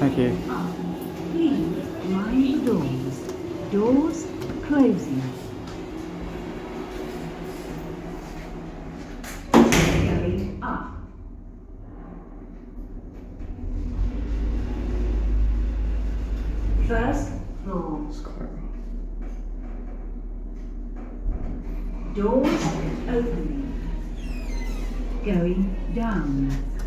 Thank you. Please mind the doors. Doors closing. Going up. First floor. Doors opening. Going down.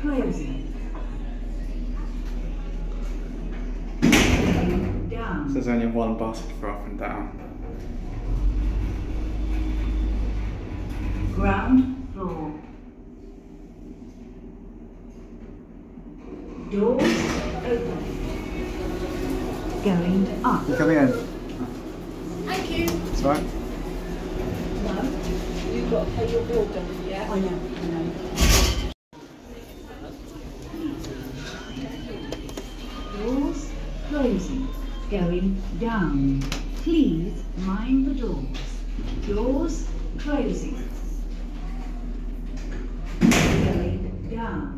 Closing. Going down. There's only one bus for up and down. Ground floor. Doors opening. Going up. You coming in? Thank you. It's alright. No, you've got to pay your bill, don't you? Yeah. I know. I know. Doors closing. Going down. Please mind the doors. Doors closing. Going down.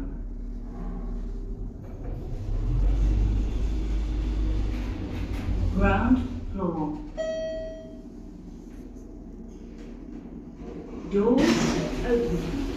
Ground floor. Doors opening.